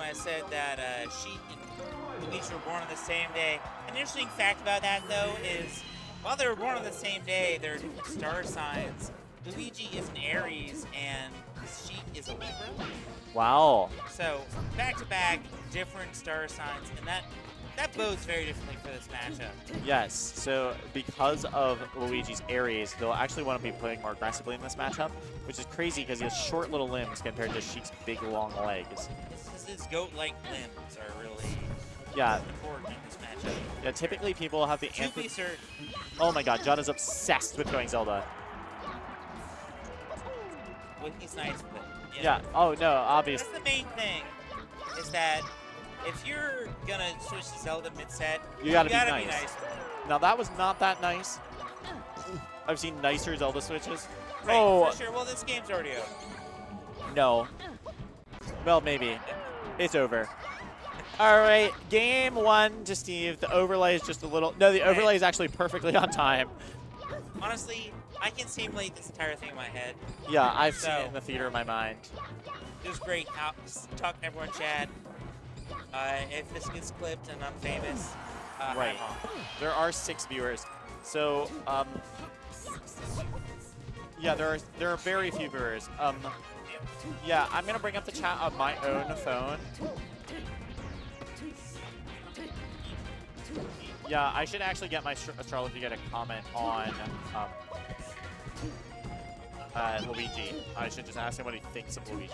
I said that uh, Sheik and Luigi were born on the same day. An interesting fact about that, though, is while they were born on the same day, they're different star signs. Luigi is an Aries and she is a Libra. Wow. So back to back, different star signs, and that that bodes very differently for this matchup. Yes. So because of Luigi's Aries, they'll actually want to be playing more aggressively in this matchup, which is crazy because he has short little limbs compared to Sheik's big long legs. His, goat-like limbs are really Yeah. important in this matchup. Yeah. Typically, people have the To answer. Oh my God, John is obsessed with going Zelda. well, he's nice you Yeah. know? Oh no, obviously. That's the main thing, is that if you're gonna switch to Zelda mid-set, You gotta be be nice. nice. with it. Now that was not that nice. I've seen nicer Zelda switches. Right, oh for sure. Well, this game's already over. no. Well, maybe. It's over. All right, game one to Steve. The overlay is just a little. No, the overlay is actually perfectly on time. Honestly, I can simulate this entire thing in my head. Yeah, I've seen it in the theater of my mind. It was great. How, talking to everyone, Chad. Uh, if this gets clipped and I'm famous, uh, Right. There are six viewers, so um, yeah, there are there are very few viewers. Um, yeah, I'm gonna bring up the chat on my own phone. Yeah, I should actually get my astro- astrology to get a comment on um, uh, Luigi. I should just ask him what he thinks of Luigi.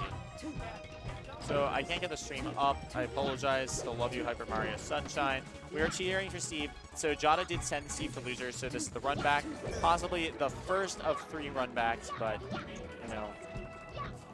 So I can't get the stream up. I apologize. Still love you, Hyper Mario Sunshine. We are cheering for Steve. So Jada did send Steve for losers, so this is the run back. Possibly the first of three run backs, but, you know.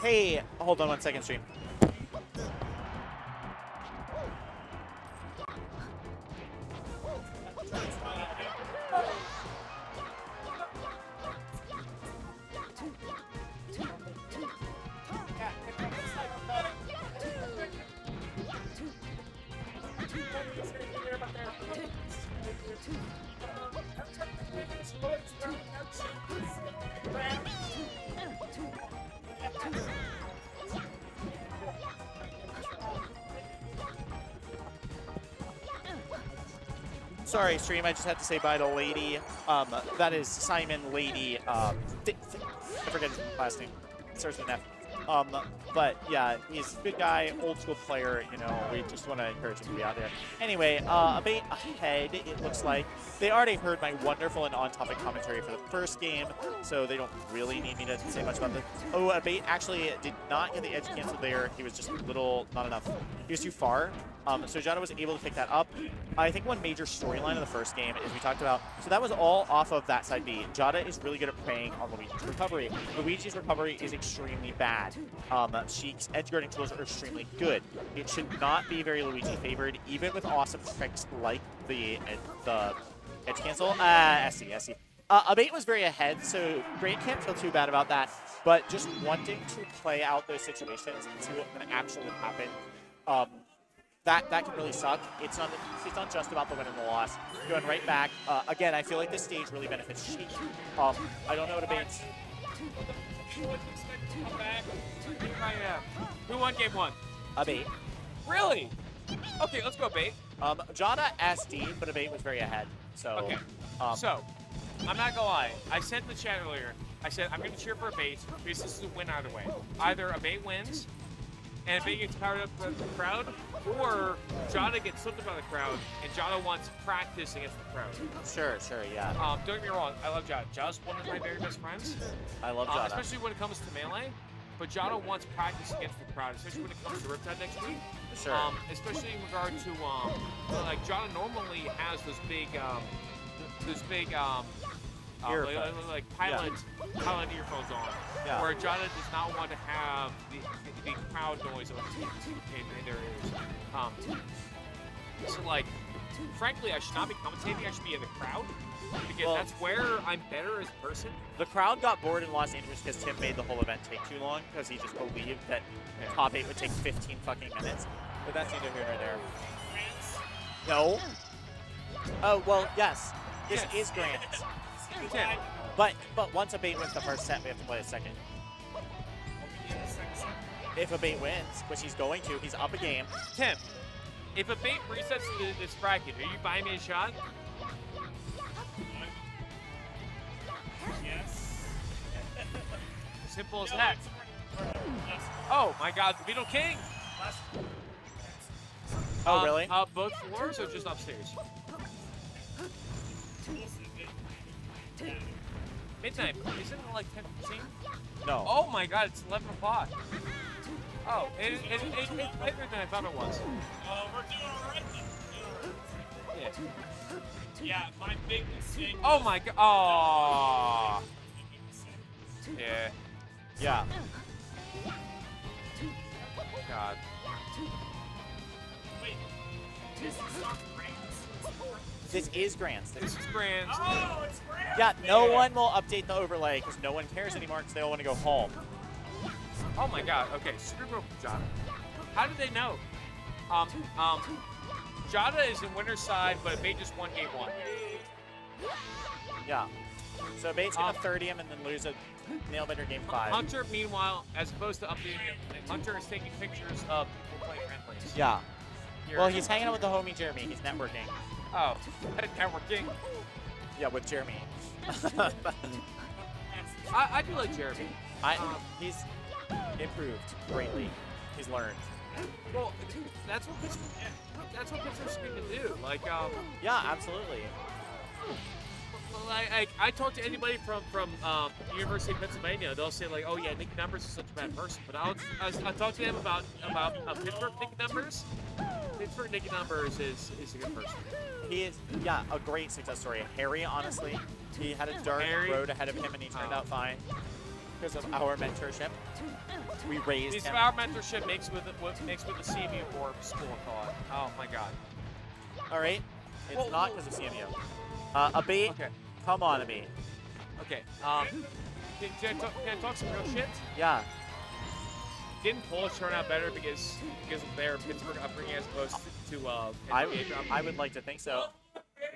Hey, hold on one second, stream. Sorry, stream. I just have to say bye to Lady. Um, that is Simon Lady. Um, I forget his last name. It starts with F. Um, but yeah, he's a good guy, old school player. You know, we just want to encourage him to be out there. Anyway, uh, Abate ahead. It looks like they already heard my wonderful and on-topic commentary for the first game, so they don't really need me to say much about this. Oh, Abate actually did not get the edge cancel there. He was just a little, not enough. He was too far. Um, so Jada was able to pick that up. I think one major storyline of the first game is we talked about, so that was all off of that side B. Jada is really good at preying on Luigi's recovery. Luigi's recovery is extremely bad. Um, Sheik's edge guarding tools are extremely good. It should not be very Luigi favored, even with awesome tricks like the the edge cancel. Ah, uh, SC, SC. Uh, Abate was very ahead, so Great can't feel too bad about that. But just wanting to play out those situations and see what can actually happen, um, that that can really suck. It's not it's not just about the win and the loss. Going right back. Uh, again, I feel like this stage really benefits Sheik. Um, I don't know what Abate's. Who won game one? Abate. Really? Okay, let's go, bait. Um, Jada SD, but Abate was very ahead. So. Okay. Um, So, I'm not gonna lie. I said in the chat earlier, I said I'm gonna cheer for Abate because this is a win either way. Either Abate wins and gets powered up by the crowd, or Jada gets slipped by the crowd and Jada wants practice against the crowd. Sure, sure, yeah. Um, don't get me wrong, I love Jada. Jada's one of my very best friends, I love um, Jada. especially when it comes to melee. But Jada wants practice against the crowd, especially when it comes to Riptide next week. Sure. Um, especially in regard to um, like Jada normally has those big um, those big um, uh, like, Earphones. like, like pilot pilot earphones on, Yeah. where Jada does not want to have the, the, the crowd noise of in, in their ears. Um, so like, frankly, I should not be commentating. I should be in the crowd because Well- that's where I'm better as a person. The crowd got bored in Los Angeles because Tim made the whole event take too long because he just believed that Yeah. top eight would take 15 fucking minutes. But that's neither here nor there. No. Oh well, yes. This Yes. is grand. Tim, But but once Abate wins the first set, we have to play a second. If Abate wins, which he's going to, he's up a game. Tim, if Abate resets the, this bracket, are you buying me a shot? Yes. Simple as that. Oh my God, the Beetle King. Oh Um, really? Uh, both floors or just upstairs? Midnight. Isn't it like 10 15? no. Oh my god, it's 11 o'clock. Oh, it, it, it, it, it's later than I thought it was. Uh, we're doing all right then. We're doing all right. Yeah. Yeah, my big mistake. Oh my god. Oh. Yeah. Yeah. God. Wait, this is not France. This is Grants. Grand. Oh, it's France. Yeah, no Yeah. one will update the overlay because no one cares anymore because they all want to go home. Oh my god. Okay, Cerebral Jada. How did they know? Um, um, Jada is in winner's side, but Bay just won game one. Yeah. So Bates gonna Um, 30 him and then lose a nail biter game five. Hunter, meanwhile, as opposed to updating it, Hunter is taking pictures of people playing friendlies. Yeah. Here. Well, he's hanging out with the homie Jeremy. He's networking. Oh, that networking. Yeah, with Jeremy. I, I do like Jeremy. I, Um, he's improved greatly. He's learned. Well, that's what Pittsburgh, that's what going to do. Like, um, Yeah, absolutely. like, like I talk to anybody from from um, University of Pennsylvania, they'll say like, "Oh yeah, Nick Numbers is such a bad person." But I'll I, I talk to them about about uh, Pittsburgh Nick Numbers. Pittsburgh Nicky Numbers is is a good person. He is, yeah, a great success story. Harry, honestly, he had a dark Harry- road ahead of him and he turned Oh. out fine because of our mentorship. We raised This him. our mentorship makes with what makes with the CMU or school thought. Oh my God. All right? It's Well, not because of CMU. Uh, Abate, Okay. come on, Abate. Okay. Um, can, can, I talk, can I talk some real shit? Yeah. Didn't Polish turn out better because because of their Pittsburgh upbringing as opposed to uh, I, I would like to think so.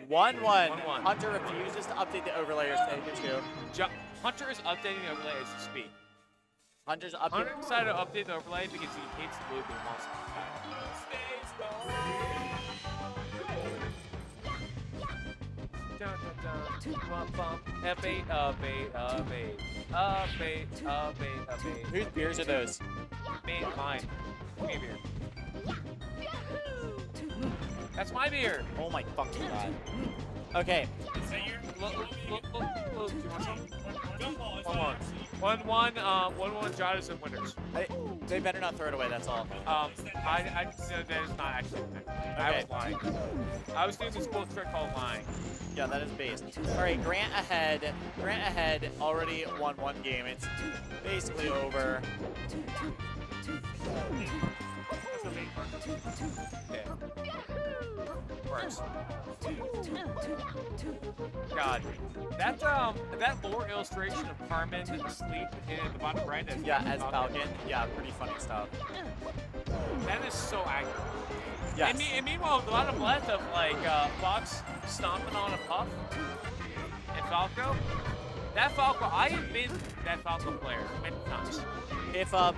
1 1. 1-1. Hunter refuses to update the overlayers. Two. Jo- Hunter is updating the overlay as we speak. Hunter's up. Hunter decided to update the overlay because he hates the blue blue monster. Dun, dun, dun. Bum, bum. F8, update, update, update, update, update. Whose beers are those? Me, mine. Give me a beer. That's my beer. Oh my fucking god. Okay. One not more. see. One, one, uh, one, one. Jada's and winners. I, they better not throw it away, that's all. Um, I, I, no, that is not actually. I was lying. I was doing this cool trick called lying. Yeah, that is based. All right, Grant ahead. Grant ahead. Already won one game. It's basically over. Yeah. Works. God, that um, that lore illustration of Carmen asleep in the bottom right. As Yeah, as Falcon. Yeah, pretty funny stuff. That is so accurate. Yes. And, me, and meanwhile, the bottom left of like uh, Fox stomping on a puff and Falco. That Falco, I have been that Falco player many times. If uh,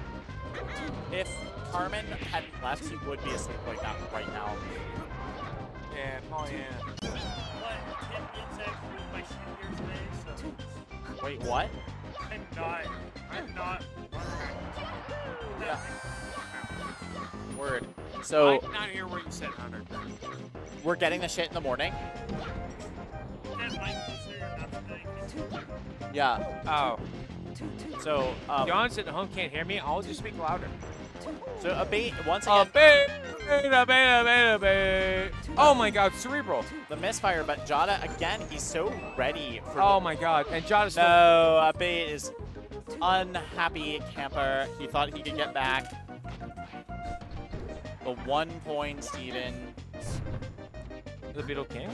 if Carmen hadn't left, he would be asleep like that right now. Yeah, oh yeah. But Tim gets actually my senior today, so Wait, what? I'm not. I'm not. Yeah. Word. So I'm not here where you said Hunter. we're getting the shit in the morning. That might consider nothing. Yeah. Oh. So um, John at home can't hear me. I'll just speak louder. so Abate once again. Abate, a bait, Abate, a bait. Oh my God, cerebral. the misfire, but Jada again he's so ready for. Oh my God, and John is still No, Abate is unhappy camper. He thought he could get back. The one point Steven. The Beetle King.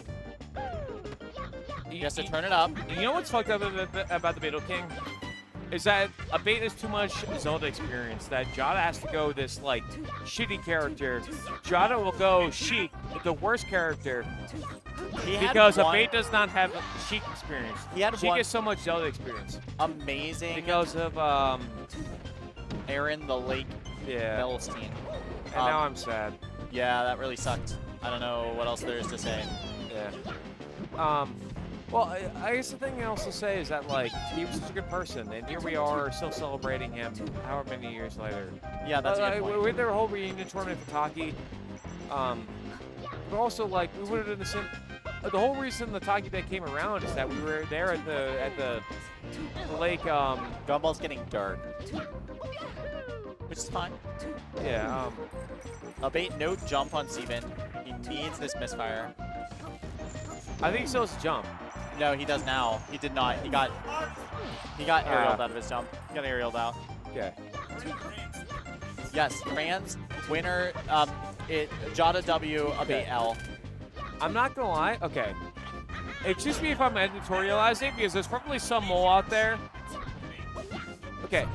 He has to turn it up. You know what's fucked up about about the Beetle King? Is that Abate is too much Zelda experience. That Jada has to go this like shitty character. Jada will go Sheik, the worst character, He because Abate does not have Sheik experience. He had Sheik has so much Zelda experience amazing because of um Aaron the Lake yeah. And now Um, I'm sad. Yeah, that really sucked. I don't know what else there is to say. Yeah. Um. Well, I, I guess the thing I also say is that like he was such a good person, and here we are still celebrating him, however many years later. Yeah, that's a Uh, good point. We did our whole reunion tournament for Taki. Um, but also like we would have done the same. uh, The whole reason the Taki Day came around is that we were there at the at the, lake. Um, Gumball's getting dark. Which is fine. yeah. Um, Abate no jump on Steven. He needs this misfire. I think he still has to jump. No, he does now. He did not. He got he got Ah. aerialed out of his jump. He got aerialed out. Yeah. Yes, Trans winner. Um, it Jada W, Abate L. I'm not gonna lie. Okay. Excuse me if I'm editorializing because there's probably some mole out there. Okay.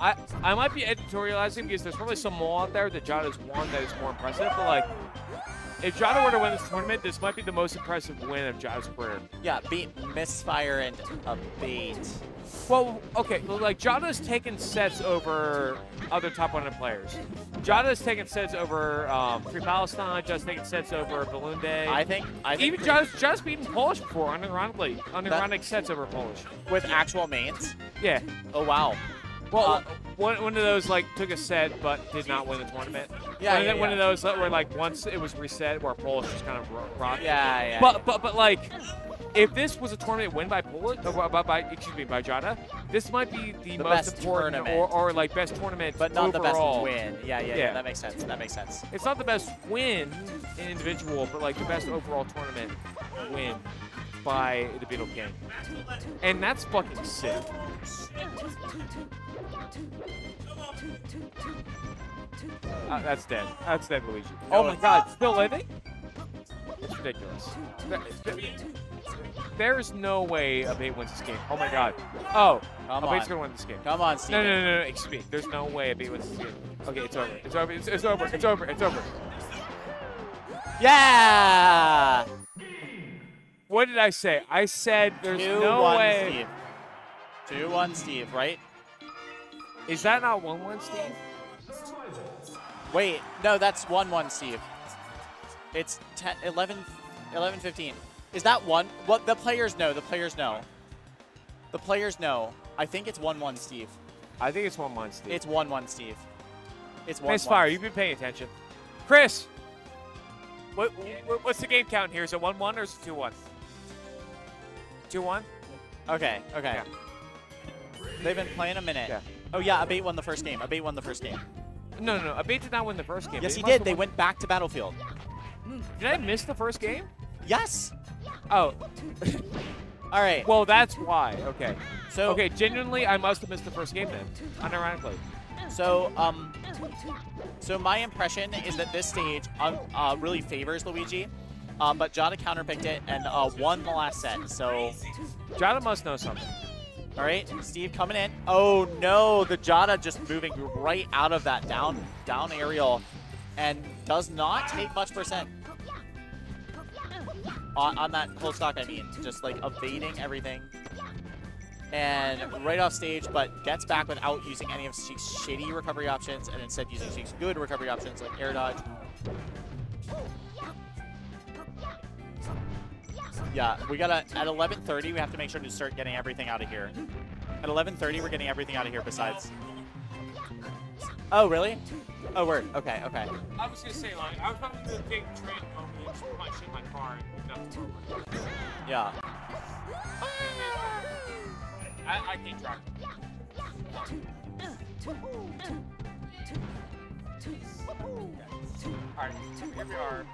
I I might be editorializing because there's probably some mole out there that Jada's won that is more impressive. But like, if Jada were to win this tournament, this might be the most impressive win of Jada's career. Yeah, beat misfire and a beat. Well, okay, like Jada's taken sets over other top 100 players. Jada's taken sets over um, Free Palestine. Jada's taken sets over Balloon Day. I think I think Even Jada's, Jada's beaten Polish before, unironically. That- Unironic sets over Polish. with actual mains. Yeah. Oh wow. Well, Uh, one, one of those like took a set but did not win the tournament. Yeah, one, yeah, of, the- one yeah. of those that were like once it was reset where Polish just kind of ro- rocked. Yeah, yeah. But but but like, if this was a tournament win by Polish, or by, by excuse me by Jada, this might be the, The most best important tournament. or, or like best tournament but not overall. the best win. Yeah, yeah, yeah, Yeah. That makes sense. That makes sense. It's not the best win in individual, but like the best overall tournament win by the Beetle King. And that's fucking sick. Uh, that's dead. That's dead, Luigi. Oh my god, still living? It's ridiculous. Th- th- There's no way Abate wins this game. Oh my god. Oh, Come Abate's on. gonna win this game. Come on, No, Steven. no, no, no, excuse me. There's no way Abate wins this game. Okay, it's over. It's over. It's, it's over. It's over. It's over. Yeah. What did I say? I said there's Two no one way. Steve. Two one Steve, right? Is that not 1 1, Steve? Wait, no, that's one one Steve. It's 10, 11, 11 15. Is that one? What the players know? The players know. The players know. I think it's one one Steve. I think it's 1 1, Steve. It's one one Steve. It's one. Misfire. one. You've been paying attention. Chris! What, what, what's the game count here? Is it 1 1 or is it 2 1? 2 1? Okay, okay. Yeah. They've been playing a minute. Yeah. Oh yeah, Abate won the first game. Abate won the first game. No, no, no. Abate did not win the first game. Yes, They he did. They won- went back to Battlefield. Did I miss the first game? Yes. Oh, All right. well, that's why. Okay. So Okay, genuinely, I must have missed the first game then. Unironically. So, um, so my impression is that this stage um, uh, really favors Luigi, um, but Jada counterpicked it and uh, won the last set. So, Jada must know something. all right, Steve coming in. Oh no, the Jada just moving right out of that down down aerial, and does not take much percent. On, on that close stock, I mean, just like evading everything. And right off stage, but gets back without using any of Sheik's shitty recovery options, and instead using Sheik's good recovery options like air dodge. Yeah, we gotta, at 11.30, we have to make sure to start getting everything out of here. At 11.30, we're getting everything out of here besides. Oh, really? Oh, word. Okay, okay. I was gonna say, like, I was about to do a big train moment and just put my shit in my car and nothing. Yeah. I, I can't track. Alright, here we are.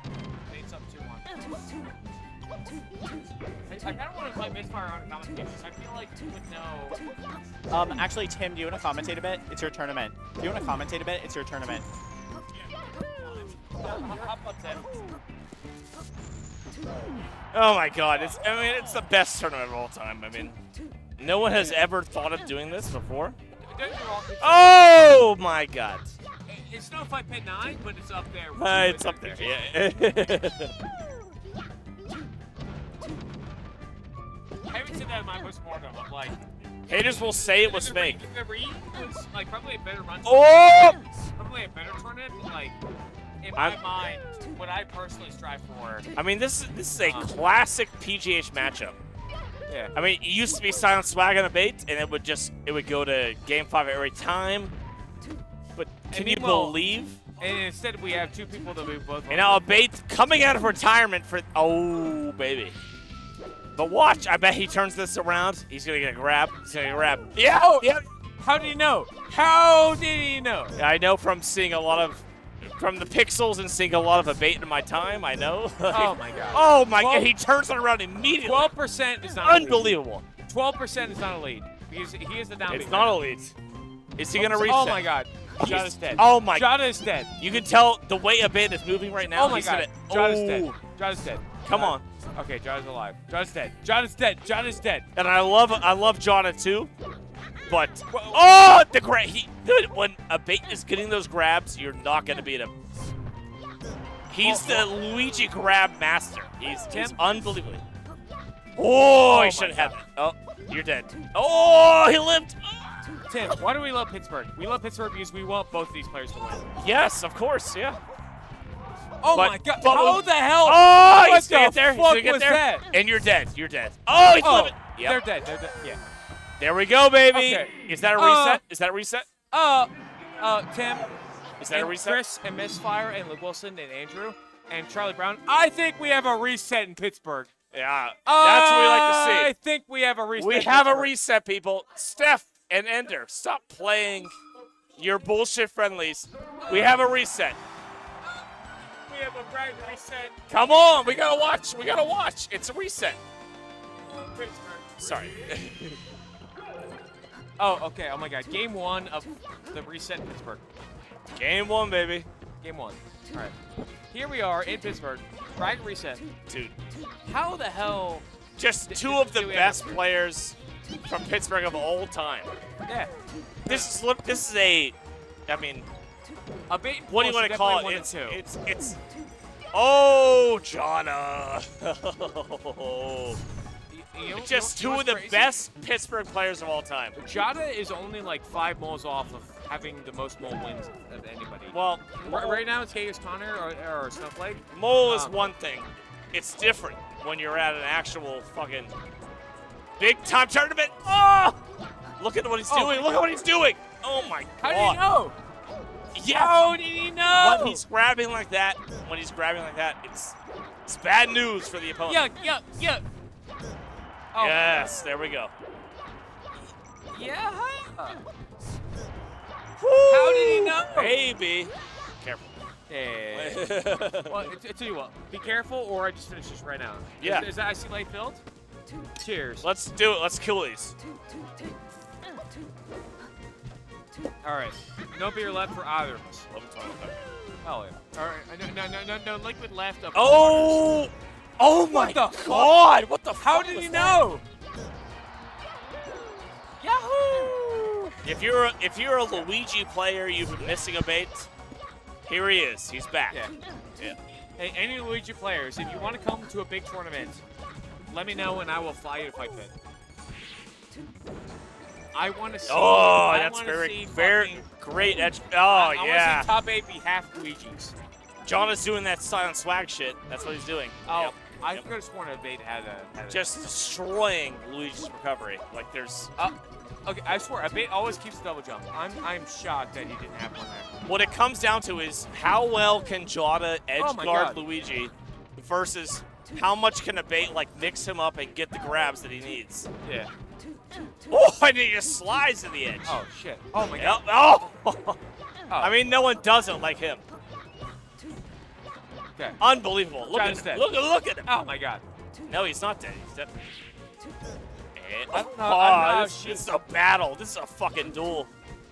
Bates up 2 1. I, I kind of want to play Misfire on commentations. I feel like you would know. Um, actually, Tim, do you want to commentate a bit? It's your tournament. Do you want to commentate a bit? It's your tournament. Hop on Tim. Oh my god, it's I mean it's the best tournament of all time. I mean, no one has ever thought of doing this before. Don't get me wrong, it's- Oh my god. It's no Fight Pit 9, but it's up there. with Uh, it's up there. Yeah. Said that, my postmortem, I'm like, Haters will say it was fake. If the re was like probably a better run, Oh! probably a better tournament, but like in my I'm- mind, what I personally strive for. I mean, this is this is a um, classic PGH matchup. Yeah. I mean, it used to be Silent Swag on Abate, and it would just it would go to Game Five every time. But can you believe? And instead, we have two people that we both. And now Abate coming out of retirement for oh baby. But watch, I bet he turns this around. He's gonna get a grab. He's gonna get a grab. Yeah, Oh! yeah. How did he know? How did he know? I know from seeing a lot of from the pixels and seeing a lot of abate in my time. I know. Oh my god. oh my god, he turns it around immediately. Twelve percent is not Unbelievable. Twelve percent is not a lead. He's, he is the down. It's beat not a lead. Is he gonna oh, reset? Oh my god. Jada is dead. Oh my. God. Jada is dead. You can tell the way Abate is moving right now. Oh my he's god. Gonna, Jada's dead. oh, Jada's dead. Come Jada- on. Okay, Jada's alive. Jada's dead. Jada's dead. Jada's dead. And I love I love Jonna too, but oh the grab he dude, when Abate is getting those grabs, you're not gonna beat him. He's oh, the oh. Luigi grab master. He's, he's unbelievable. Oh, oh he should have it. Oh, you're dead. Oh, he lived. Tim, why do we love Pittsburgh? We love Pittsburgh because we want both of these players to win. Yes, of course, yeah. Oh But- my god. How the hell? Oh, what he's gonna the get there. He's gonna get there. that? And you're dead. You're dead. Oh, he's Oh, living. Yep. they're dead. They're dead. Yeah. There we go, baby. Okay. Is that a Uh, reset? Is that a reset? Uh, uh, Tim, Is that a reset? Chris and Misfire and Luke Wilson and Andrew and Charlie Brown. I think we have a reset in Pittsburgh. Yeah, that's what we like to see. I think we have a reset. We have a reset, people. Steph and Ender, stop playing your bullshit friendlies. We have a reset. We have a brand reset. Come on, we gotta watch. We gotta watch. It's a reset. Sorry. Oh, okay. Oh my God. Game one of the reset in Pittsburgh. Game one, baby. Game one. All right. Here we are in Pittsburgh. Bracket reset. Dude, How the hell? just two of the best players from Pittsburgh of all time. Yeah. This is this is a, I mean, Abate. what do you want to call it? It's, it's it's. Oh, Jonna. You- you know- just you know two of the crazy? best Pittsburgh players of all time. Jada is only like five moles off of having the most mole wins of anybody. Well, right, right now it's Chaos Connor or, or Snowflake. Mole is Um, one thing. It's different when you're at an actual fucking big time tournament. Oh! Look at what he's Oh, doing. Look at what he's doing. Oh my God. How god. did he know? Yeah. How did he know? When he's grabbing like that, when he's grabbing like that, it's it's bad news for the opponent. Yeah, yeah, yeah. Oh, Yes, there we go. Yeah. How How did he know? Baby. Careful. Yeah. well, I, I tell you what. Be careful, or I just finish this right now. Yeah. Is, that icy light filled? Cheers. Let's do it. Let's kill these. All right. No beer left for either of us. Hell yeah. All right. No, no, no, no, no liquid left. Of Oh! Oh my fuck? god! What the How did you know? Yahoo! If you're a, if you're a Luigi player, you've been missing Abate. Here he is. He's back. Yeah. Yeah. Hey, any Luigi players, if you want to come to a big tournament, let me know and I will fly you to Fight Pit. I want to see. Oh, I that's very very fucking- great edge. Oh I, I yeah. see top eight be half Luigi's. John is doing that silent swag shit. That's what he's doing. Oh, Yep. I Yep. have sworn Abate had a. Had a Just destroying Luigi's recovery. Like there's Uh, okay, I swear, Abate always keeps the double jump. I'm I'm shocked that he didn't have one there. what it comes down to is how well can Jada edge Oh guard God. Luigi versus how much can Abate like mix him up and get the grabs that he needs. Yeah. Oh, and he just slides to the edge. Oh shit. Oh my Yep. god. Oh. Oh. I mean, no one doesn't like him. Okay. Unbelievable. Look John's at dead. look, look at him. Oh my god. No, he's not dead. He's dead. And, I don't know- oh, I don't know this, this is a battle. This is a fucking duel.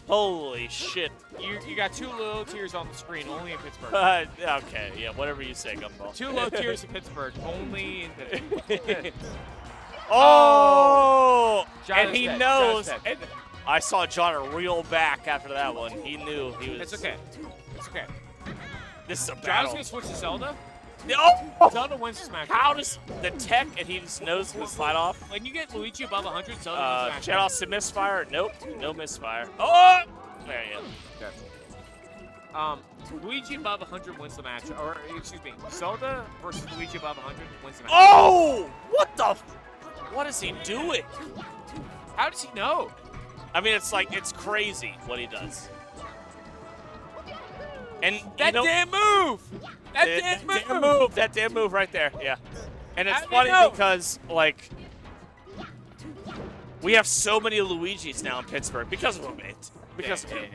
Holy shit. You you got two low tiers on the screen, only in Pittsburgh. Uh, okay, yeah, whatever you say, Gumball. Two low tiers in Pittsburgh, only in Oh! John and he dead. knows. John is dead. And I saw John reel back after that one. He knew he was. It's okay. It's okay. This is a battle. John's gonna switch to Zelda. Oh! Zelda wins this match. How does the tech and he just knows to slide off? When you get Luigi above 100, Zelda Uh, wins match. off to misfire? Nope, no misfire. Oh! There you go. Um, Luigi above 100 wins the match. Or, excuse me, Zelda versus Luigi above 100 wins the match. Oh! What the? What is he doing? How does he know? I mean, it's like it's crazy what he does. And That you know, damn move! That that, damn move! damn move, that damn move right there, yeah. And it's How funny because like we have so many Luigi's now in Pittsburgh because of him. It because of him.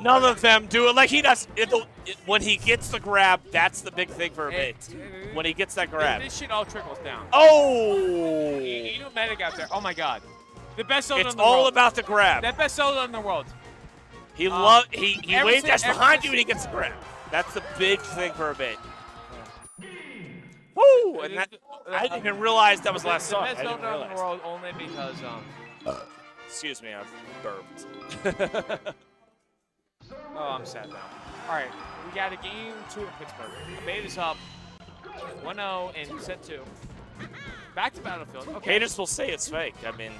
None of them do it like he does. It, it, when he gets the grab, that's the big thing for a Hey, bait. When he gets that grab. This shit all trickles down. Oh! You, know Medic out there. Oh my god. The best Zelda It's in the world. It's all world. about the grab. that best Zelda in the world. He Um, love he he waves dash behind you and he gets the grab. That's the big thing for Abate. Woo! And that, I didn't even realize that was the last song. I best Zelda in the world only because um. Excuse me, I burped. Oh, I'm sad now. All right, we got a game two in Pittsburgh. Abate is up 1-0 in set two. Back to Battlefield. Okay. Haters will say it's fake. I mean,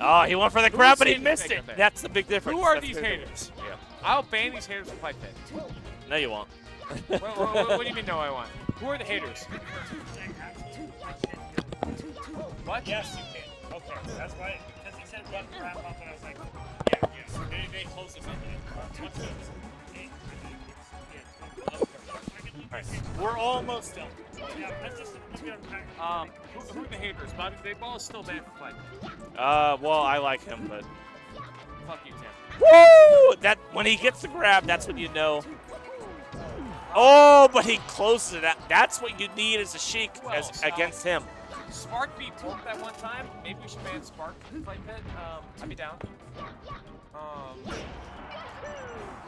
oh, he went for the grab, but he missed it. That's the big difference. Who are That's these haters? Yeah. I'll ban these haters from Fight Pit. No, you won't. what, what- what- what do you mean? No, I want. Who are the haters? What? Yes, you can. Okay, that's why. Because he said button wrap up, and I was like, yeah, yeah. They, they close it in. What's this? Eight, yeah, okay. We're almost done. Yeah, let's just let me unpack. Um, who, who are the haters? Bobby Big Ball is still banned from Fight Pit. Uh, well, I like him, but Fuck you, Tim. woo! That when he gets the grab, that's when you know. Oh, but he closes it. out. That's what you need as a Sheik Well, as stop. against him. Spark beat Pork that one time. Maybe we should ban Spark from Fight Pit. Um, I'd be down.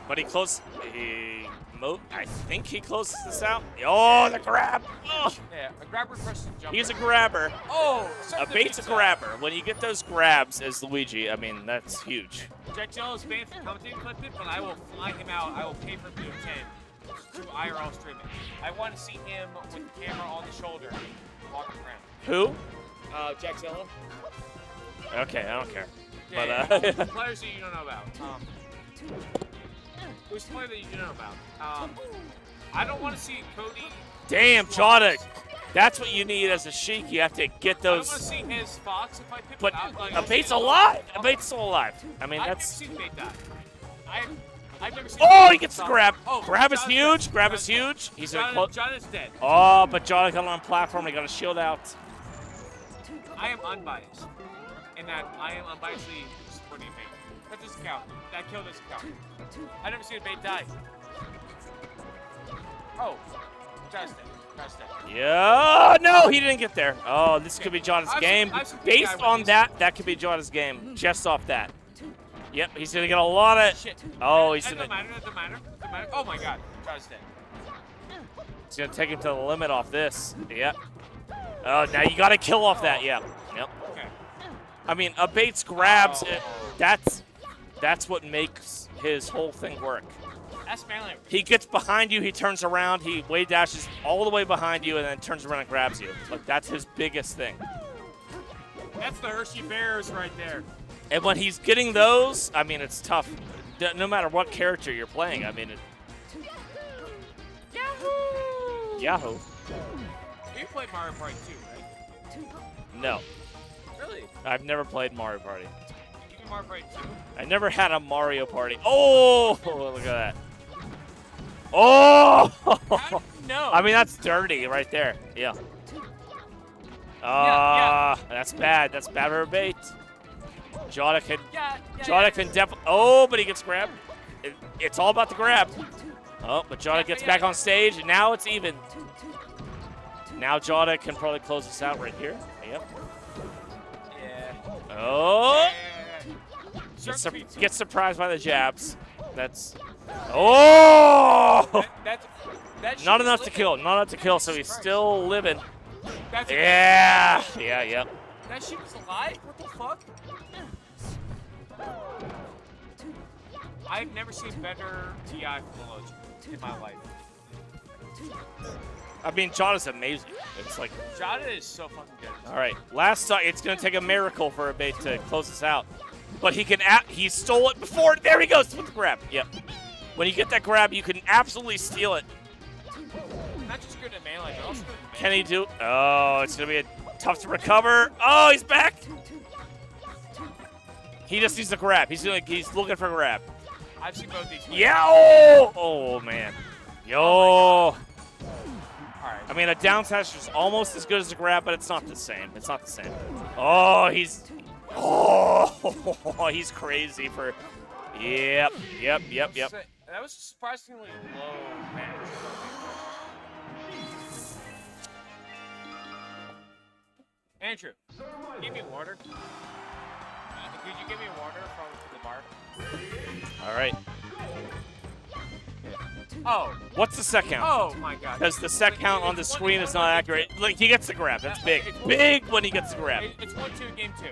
But he closes. He, mo- I think he closes this out. Oh, the grab! Oh, yeah, a grabber press and jump. he's a grabber. Oh, A something bait's a grabber. When you get those grabs as Luigi, I mean that's huge. Jack Jello is banned from commentating Fight Pit, but I will fly him out. I will pay for him to attend to IRL streaming. I want to see him with the camera on the shoulder walking around. Who? Uh, Jack Jello. Okay, I don't care. Yeah, But, yeah. uh, players that you don't know about. Um, who's a player that you know about? Um, I don't want to see Cody. Damn, Jada. That's what you need as a Sheik. You have to get those. I want to see his Fox if I pick But without, like, Abate's alive. Abate's still alive. I mean I've that's. never seen bait die. I've, I've never seen. Oh, he gets the grab. Oh, Grab is John- huge. Grab is John- huge. He's John, close. John is dead. Oh, but Jada got on platform. He got a shield out. I am unbiased in that I am unbiasedly. That doesn't count. That kill doesn't count. I've never seen Abate die. Oh. John's dead. Yeah, no, he didn't get there. Oh, this could be I've game. Seen Based on that, that could be Jada's game. Just off that. Yep, he's gonna get a lot of. Shit. Oh, he's gonna. matter. Matter. Matter. Oh my God, dead. He's gonna take him to the limit off this. Yep. Oh, now you gotta kill off that. Yep. Yep. Okay. I mean, a Bates grabs. Oh. It, that's that's what makes his whole thing work. That's manly. He gets behind you, he turns around, he wave dashes all the way behind you, and then turns around and grabs you. Like that's his biggest thing. That's the Hershey Bears right there. And when he's getting those, I mean, it's tough. D- No matter what character you're playing, I mean, it, Yahoo! Yahoo. You played Mario Party 2, right? No, Really? I've never played Mario Party. I never had a Mario Party. Oh, look at that. Oh! How did you know? I mean, that's dirty right there. Yeah. Uh, yeah. that's bad. That's bad for Abate. Jada can, yeah, yeah, Jada yeah. can definitely. Oh, but he gets grabbed. It, it's all about the grab. Oh, but Jada Yeah, gets yeah. back on stage, and now it's even. Now Jada can probably close this out right here. Yep. Yeah. Oh, Yeah. Start sur- gets surprised by the jabs. That's. Oh! That, that's, that Not enough to kill. Not enough to kill, so he's still living. That's Yeah. Yeah, yep. That shit was alive? What the fuck? I've never seen better TI from in my life. I mean, John is amazing. It's like, Jada is so fucking good. all right, last stock. It's going to take a miracle for Abate to close us out. But he can, a- he stole it before. There he goes with the grab. Yep. When you get that grab, you can absolutely steal it. Not just good at melee, but also good at Can he do? Oh, it's to be a tough to recover. Oh, he's back. He just needs a grab. He's doing. He's looking for a grab. I've seen both these. Yeah. Oh, oh man. Yo. Oh All right. I mean, a down smash is almost as good as a grab, but it's not the same. It's not the same. Oh, he's. Oh, he's crazy for. Yep, yep, yep, yep. That was surprisingly low damage. Andrew, give me water. Uh, Could you give me water from the bar? All right. Oh, What's the set count? oh my god. Because the set count on the screen is not accurate. Like he gets the grab. That's big. Big when he gets the grab. It's 1 2 game 2.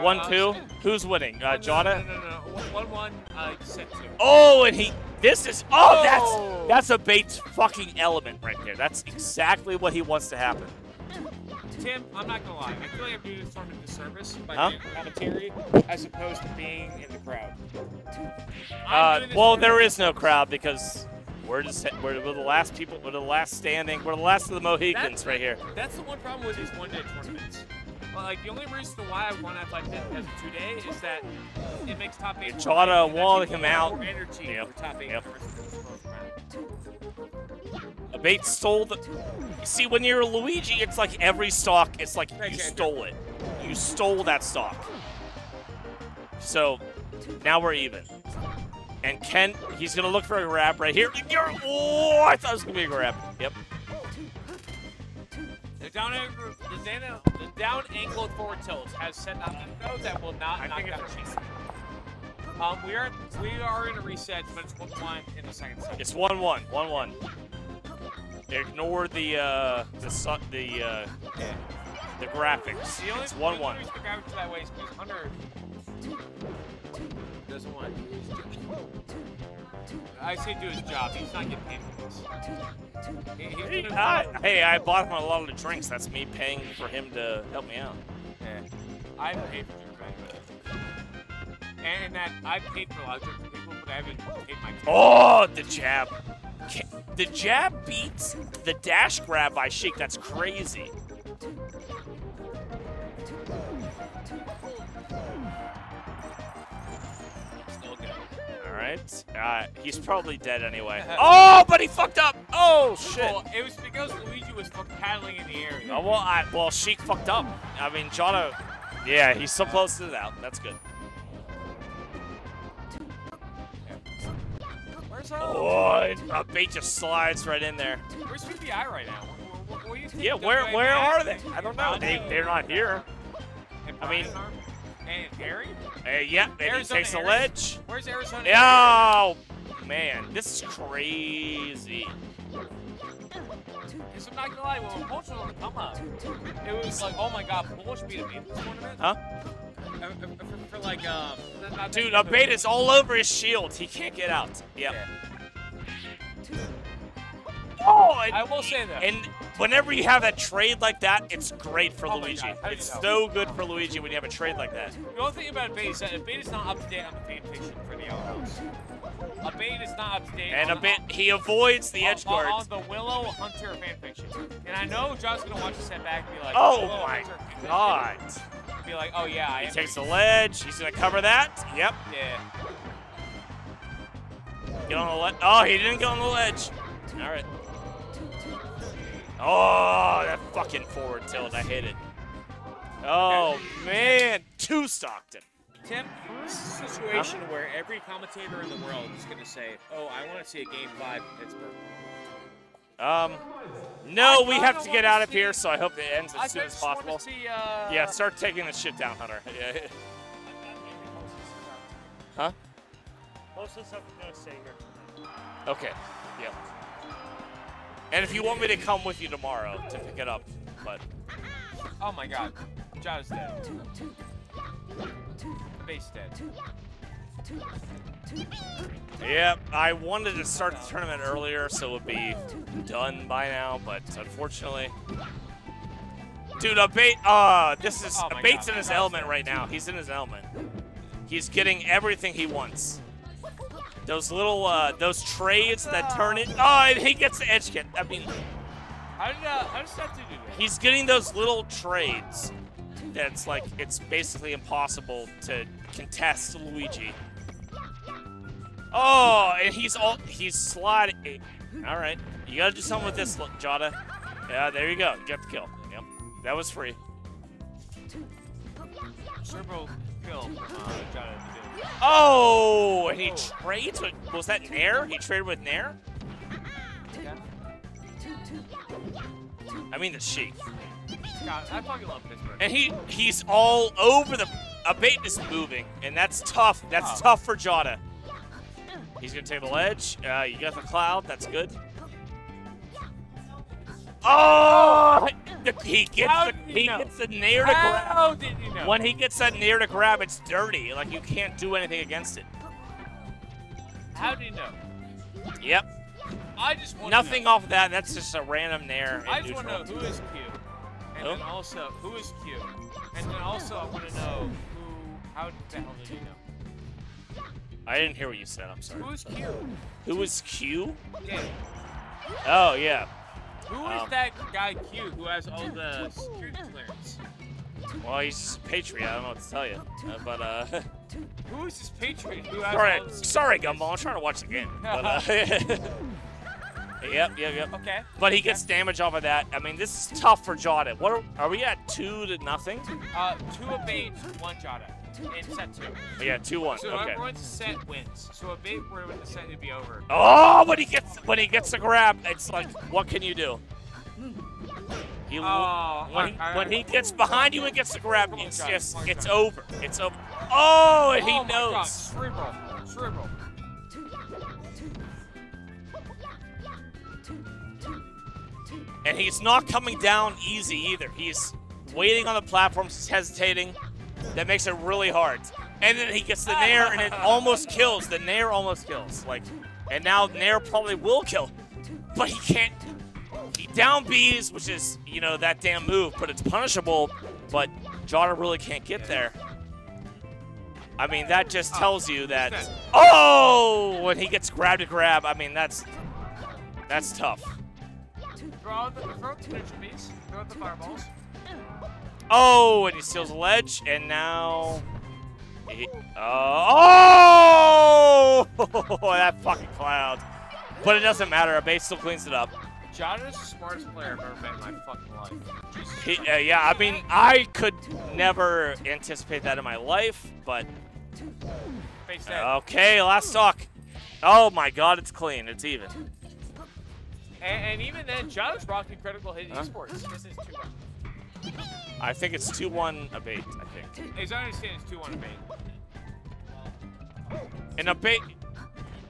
One, uh, two. Who's winning? Uh, no, no, Jada? No, no, no. no. 1 1, uh, set 2. Oh, and he. This is. Oh, Oh. that's that's Abate fucking element right there. That's exactly what he wants to happen. Tim, I'm not gonna lie. I feel like I'm doing this sort of disservice by Huh? commentary as opposed to being in the crowd. Uh, well, there is no crowd because we're just we're, we're the last people. We're the last standing. We're the last of the Mohicans That's- right here. That's the one problem with these one-day tournaments. Well, like the only reason why I want Athletic as a two-day is that it makes top eight. more Jada fun, and that walling people him out. Energy Yep, for top eight yep. versus the first round. Abate stole the. You see, when you're Luigi, it's like every stock. It's like you stole it. You stole that stock. So now we're even. And Ken, he's gonna look for a grab right here. You're- Oh, I thought it was gonna be a grab. Yep. The down angle, the down, the down angled forward tilt has set up though that will not knock down cheese. Um, we are we are in a reset, but it's one one in the second set. It's one one. One one. Ignore the uh the su- the uh the graphics. The only, It's one one. the gravity that way is because Hunter doesn't want. I say do his job. He's not getting paid for this. He, he's Hey, gonna- I, hey, I bought him a lot of the drinks. That's me paying for him to help me out. Yeah. I paid for your bank. And that I paid for a lot of drinks for people, but I haven't paid my. Oh, the jab. The jab beats the dash grab by Sheik. That's crazy. Right. Uh, he's probably dead anyway. Oh, but he fucked up. Oh, shit. Well, it was because Luigi was paddling in the air. Oh, well, I, well, Sheik fucked up. I mean, Jana. Yeah, he's so close to it out. That's good. Where's Oh, Abate just slides right in there. Where's PPI right now? Where, where, where you Yeah, where where are they? I don't know. They they're not here. I mean- and Gary? Uh, yeah, and he takes the Aries? ledge. Where's Arizona? Oh, man, this is crazy. Because I'm not gonna lie, when was on the come up, it was like, oh my god, Polish beat Abate this tournament? Huh? Uh, uh, For, for like, um, Dude, that- Abate is all over his shield. He can't get out. Yep. Yeah. Oh, and, I will say though, and whenever you have a trade like that, it's great for Oh Luigi. God, how do you It's know? so good for Luigi when you have a trade like that. the only thing about Abate is that Abate is not up to date on the fan fiction for the Yellow House. Abate is not up to date And on a bit, he avoids the edge on, guards. on the Willow Hunter fan fiction. And I know John's gonna watch this set back and be like, Oh Willow my Hunter god. Be like, oh yeah, I He takes the ledge. He's gonna cover that. Yep. Yeah. Get on the ledge. Oh, he didn't get on the ledge. All right. Oh, that fucking forward tilt. I hit it. Oh, man. Two Stockton. him. Tim, this is a situation where every commentator in the world is going to say, "Oh, I want to see a Game Five in Pittsburgh." Um, no, I we have to get out of see- here, so I hope it ends I as soon as possible. see. Uh, Yeah, start taking this shit down, Hunter. Yeah. Huh? Most of the stuff I'm gonna say here. Okay. Yep. And if you want me to come with you tomorrow to pick it up, but Oh my god. Jada's dead. Base dead. Yep, I wanted to start the tournament earlier so it would be done by now, but unfortunately. Dude, Abate, uh, this is, Oh Abate's God, in his element right now. He's in his element. He's getting everything he wants. Those little, uh, those trades that turn it, oh, and he gets the edge kit. I mean, How did uh, how does that do that? he's getting those little trades that's like, it's basically impossible to contest Luigi. Oh, and he's all he's sliding. All right, you gotta do something with this, look, Jada. Yeah, there you go. You got the kill. Yep, that was free. Turbo kill. Uh, Jada to do. Oh, and he trades with was that Nair? He traded with Nair. Yeah. I mean the Sheik. God, I fucking love Pittsburgh. And he he's all over the. Abate is moving, and that's tough. That's Oh. tough for Jada. He's gonna take the ledge. Uh, you got the cloud. That's good. Oh! oh! He gets did he know? gets the nair to grab. How did you know? When he gets that nair to grab, it's dirty. Like you can't do anything against it. How do you know? Yep. I just want Nothing off that. That's just a random nair. I just want to know who is Q, and then also who is Q, and then also I want to know who. How the hell did he know? I didn't hear what you said. I'm sorry. Who is Q? Who is Q? Yeah. Oh yeah. Who is Um, that guy Q who has all the security clearance? Well, he's just a patriot. I don't know what to tell you. Uh, but uh. Who is this patriot who has Sorry, all the sorry, Gumball. I'm trying to watch the game. But, uh, yep, yep, yep. Okay. But he gets damage off of that. I mean, this is tough for Jada. What are, are we at? Two to nothing? Uh, two abate, one Jada in set two. Oh, yeah, two one. So Okay. the set wins. So abate where with the set it'd be over. Oh, when he gets when he gets the grab, it's like, what can you do? He, Oh, when, he, when he gets behind you and gets the grab, it's just it's over. It's over. Oh, and he oh God, knows. cerebral, cerebral. And he's not coming down easy either. He's waiting on the platforms, he's hesitating. That makes it really hard. And then he gets the Nair and it almost kills. The Nair almost kills. Like, and now Nair probably will kill. But he can't. He down B's, which is, you know, that damn move, but it's punishable. But Jada really can't get there. I mean, that just tells you that. Oh! When he gets grab to grab, I mean, that's. That's tough. Throw the, throw out ninja beats. Throw out the fireballs. Oh, and he steals a ledge, and now. He, uh, oh! that fucking cloud. But it doesn't matter. Abate still cleans it up. John is the smartest player I've ever met in my fucking life. He, uh, yeah, I mean, I could never anticipate that in my life, but okay, last stock. Oh my god, it's clean. It's even. And, and even then, Jada's rocking critical hit Huh? esports. This is 2 1. I think it's 2 1 Abate, I think. As I understand, it's 2 1 Bane. And Abate.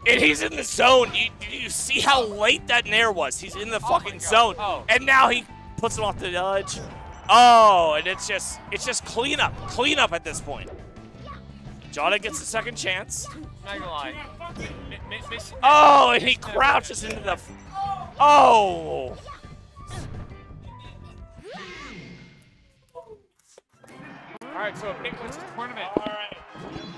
And he's in the zone. You, you see how late that Nair was? He's in the Oh fucking zone. Oh. And now he puts him off the edge. Oh, and it's just it's just cleanup. Cleanup at this point. Jada gets a second chance. Not gonna lie. Miss- Oh, and he crouches into the. Oh. Alright, so a wins the tournament. All right.